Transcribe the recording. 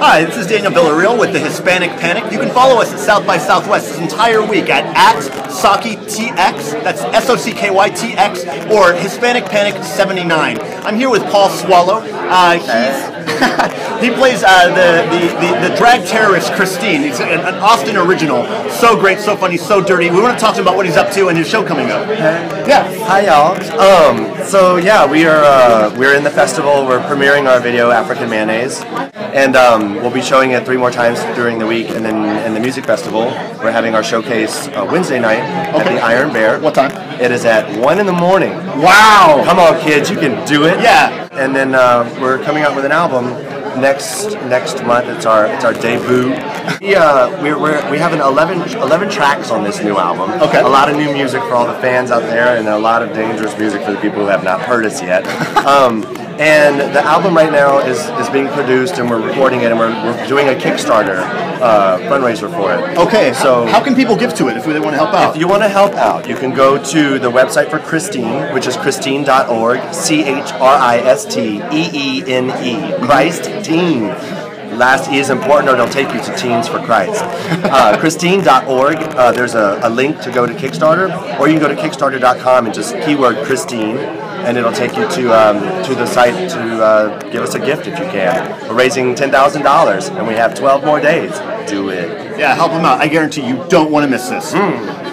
Hi, this is Daniel Villarreal with the Hispanic Panic. You can follow us at South by Southwest this entire week at, at Socky TX, that's S O C K Y T X, or Hispanic Panic 79. I'm here with Paul Soileau. Uh, he's. he plays uh, the, the, the, the, drag terrorist Christeene. He's an, an, Austin original. So great, so funny, so dirty. We want to talk to him about what he's up to and his show coming up. Yeah. Hi, y'all. Um, so yeah, we are uh, we're in the festival. We're premiering our video African Mayonnaise, and um, we'll be showing it three more times during the week. And then in the music festival, we're having our showcase uh, Wednesday night okay. at the Iron Bear. What time? It is at one in the morning. Wow! Come on, kids, you can do it. Yeah. And then uh, we're coming out with an album next next month. It's our it's our debut. We uh, we're, we're, we have an 11, 11 tracks on this new album. Okay. A lot of new music for all the fans out there, and a lot of dangerous music for the people who have not heard us yet. Um, and the album right now is, is being produced, and we're recording it, and we're, we're doing a Kickstarter uh, fundraiser for it. Okay, so how can people give to it if they want to help out? If you want to help out, you can go to the website for Christeene, which is christeene.org, C H R I S T E E N E, Christ Teen. Last E is important, or they'll take you to Teens for Christ. Uh, Christeene.org, uh, there's a, a link to go to Kickstarter, or you can go to Kickstarter.com and just keyword Christeene and it'll take you to um, to the site to uh, give us a gift if you can. We're raising ten thousand dollars, and we have twelve more days. Do it. Yeah, help them out. I guarantee you don't want to miss this. Mm.